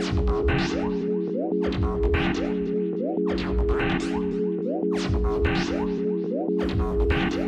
I'm a bad boy. I'm a bad boy. I'm a bad boy.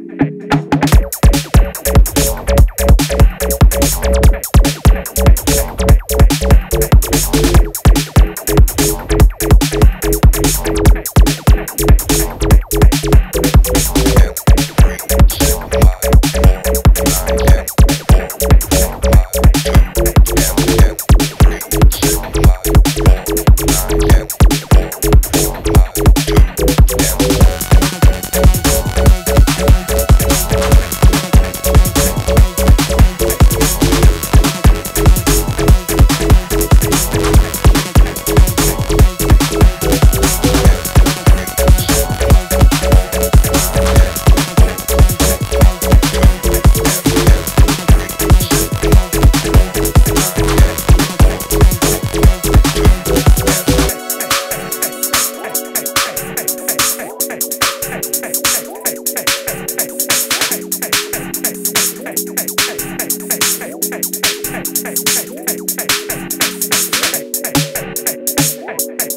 hey.